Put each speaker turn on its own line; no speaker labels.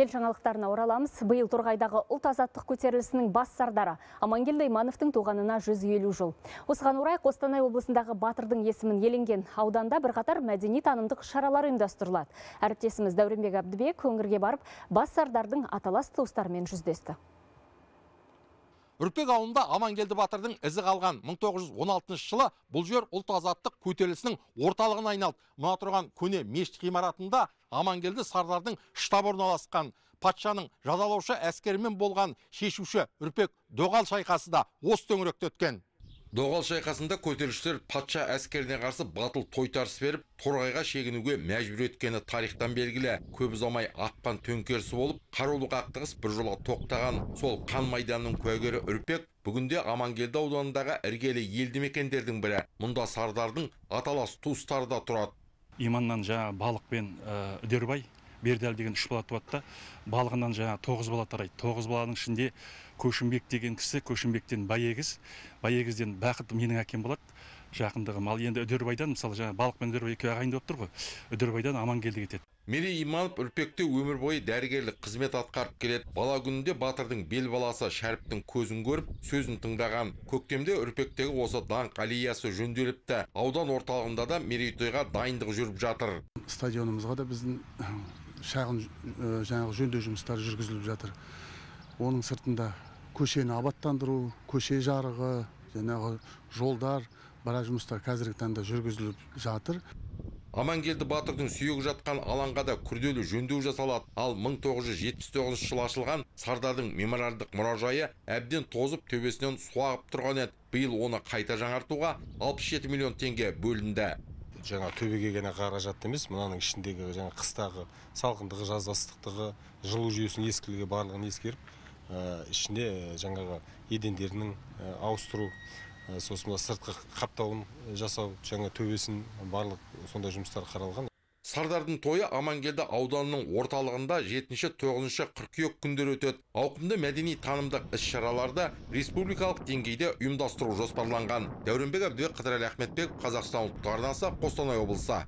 Ел жаңалықтарына ораламыз. Биыл Торғайдағы ұлт азаттық көтерілісінің бас сардары Амангелді Имановтың туғанына 150 жыл. Осыған орай Қостанай облысындағы батырдың есімін еленген ауданда бірқатар мәдени танымдық шаралар ұйымдастырылады. Әріптесіміз Дәуренбек Әбдібек өңірге барып бас сардардың аталас туыстарымен жүздесті.
Үрпек ауылында амангелді батырдың ізі қалған. 1916 жылы бұл жер ұлт азаттық көтерілісінің орталығына айналды. Мына тұрған көне мешіт ғимаратында амангелді сардардың штабы орналасқан. Патшаның жазалаушы әскерімен болған шешуші үрпек доғал шайқасы да осы төңіректе өткен. Доғал шайқасында көтерілісшілер патша әскеріне қарсы батыл тойтарыс беріп торғайға шегінуге мәжбүр еткені тарихтан белгілі. Көп ұзамай атқан төңкерісі болып қарулы қақтығыс біржола тоқтаған. Сол қан майданның куәгері үрпек бүгінде амангелді ауданындағы іргелі елді мекендердің бірі. Мұнда сардардың аталас туыстары да тұрады.
Иманнан жаңа балық пен үдербай бердәл деген үш бала туады да балығынан жаңа тоғыз бала тарайды. Тоғыз баланың ішінде көшімбек деген кісі көшімбектен байегіз байегізден бақыт менің әкем болады. Жақындығым. Ал енді үдербайдан мысалы жаңа балық пен үдербай екеуі ағайынды болып тұр ғой. Үдербайдан амангелді кетеді.
Мерей иманов үрпекте өмір бойы дәрігерлік қызмет атқарып келеді. Бала күнінде батырдың бел баласы шәріптің көзін көріп сөзін тыңдаған. Көктемде үрпектегі осы даңқ аллеясы жөнделіпті. Аудан орталығында да мерейтойға дайындық жүріп жатыр.
Стадионымызға да біздің шағын жаңағы жөндеу жұмыстары жүргізіліп жатыр. Оның сыртында көшені абаттандыру көше жарығы жаңағы жолдар барақ жұмыстар қазіргі таңда жүргізіліп жатыр.
Амангелді батырдың сүйегі жатқан алаңға да күрделі жөндеу жасалады. Ал 1979 жылы ашылған сардардың мемориалдық мұражайы әбден тозып төбесінен су ағып тұрған еді. Биыл оны қайта жаңартуға 67 миллион теңге бөлінді.
Жаңа төбеге ғана қаражат емес мынаның ішіндегі жаңа қыстағы салқындығы жазда ыстықтығы жылу жүйесінің ескілігі барлығын ескеріп ішінде жаңағы едендерінің ауыстыру сосын сыртқы қаптауын жасау жаңа төбесін барлық сондай жұмыстар қаралған.
Сардардың тойы амангелді ауданының орталығында 7-9 қыркүйек күндері өтеді. Ауқымды мәдени танымдық іс шараларды республикалық деңгейде ұйымдастыру жоспарланған. Дәуренбек әбдібек қыдырәлі ахметбеков қазақстан ұлттық арнасы қостанай облысы.